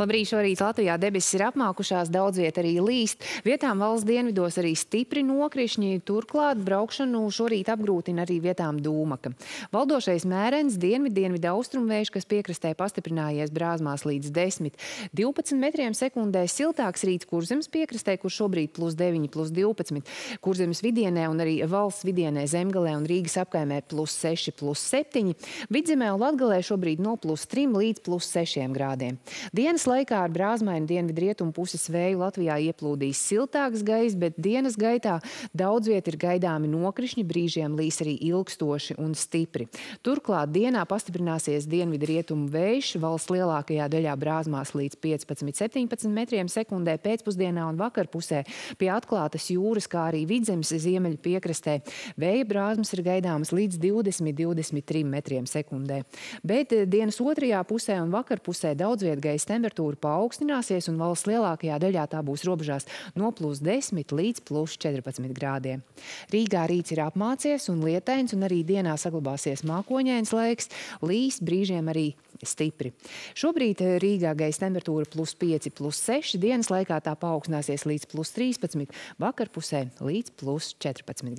Labrīt, šorīt Latvijā debesis ir apmākušās, daudz viet arī līst. Vietām valsts dienvidos arī stipri nokrišņi, turklāt braukšanu šorīt apgrūtina arī vietām dūmaka. Valdošais mērens dienvid, dienvid austrumvējš, kas piekrastē pastiprinājies brāzmās līdz 10, 12 metriem sekundē, siltāks rīts kurzemes piekrastē, kur šobrīd plus 9, plus 12, kurzemes vidienē un arī valsts vidienē Zemgalē un Rīgas apkaimē plus 6, plus 7, vidzemē un Latgalē šobrīd no plus 3 līdz plus 6 grādiem. Dienas laikā ar brāzmainu dienvidu rietumu puses vēju Latvijā ieplūdīs siltāks gaiss, bet dienas gaitā daudz viet ir gaidāmi nokrišņi, brīžiem līs arī ilgstoši un stipri. Turklāt dienā pastiprināsies dienvidu rietumu vējš, valsts lielākajā daļā brāzmās līdz 15-17 metriem sekundē pēcpusdienā un vakarpusē pie atklātas jūras, kā arī vidzemes ziemeļu piekrastē. Vēja brāzmas ir gaidāmas līdz 20-23 metriem sekundē. Bet dienas otrajā pusē un vakarpusē daudz viet gaisa temperatūra paaugstināsies un valsts lielākajā daļā tā būs robežās no plus 10 līdz plus 14 grādiem. Rīgā rīts ir apmācies un lietains un arī dienā saglabāsies mākoņains laiks, līs brīžiem arī stipri. Šobrīd Rīgā gaisa temperatūra plus 5, plus 6, dienas laikā tā paaugstināsies līdz plus 13, vakarpusē līdz plus 14.